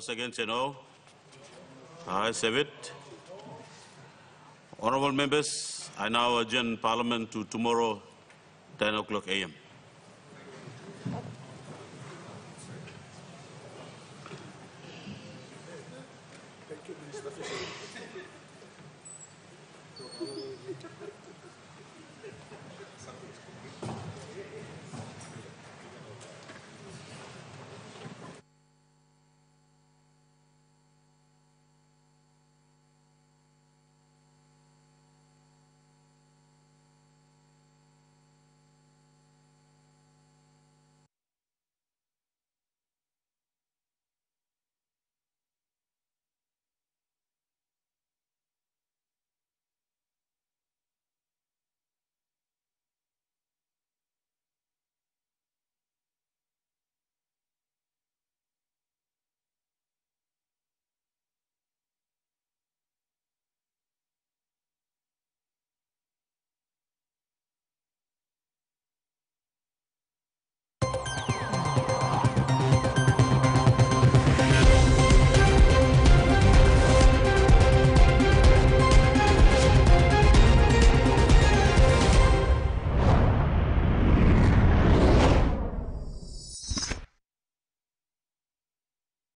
Those against say no. I save it. Honorable members, I now adjourn Parliament to tomorrow, 10 o'clock a.m.